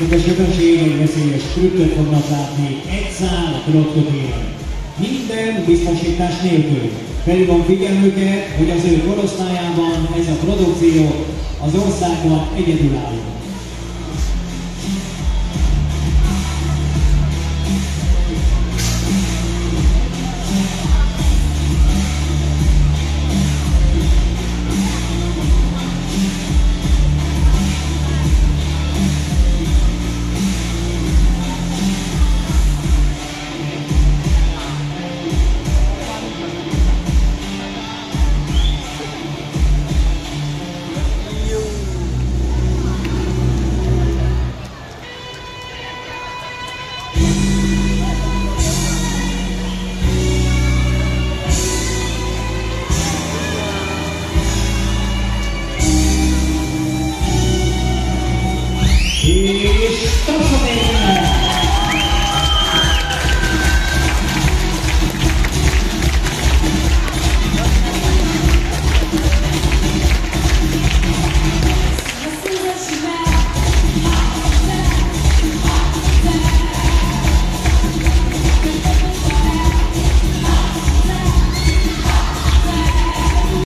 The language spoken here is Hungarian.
a közönség egy veszélyes trükköt fognak látni egy szál a trottotéren. Minden biztosítás nélkül. Felhívom figyelmüket, hogy az ő korosztályában ez a produkció az országban egyedülálló. Deus. Estamos fazendo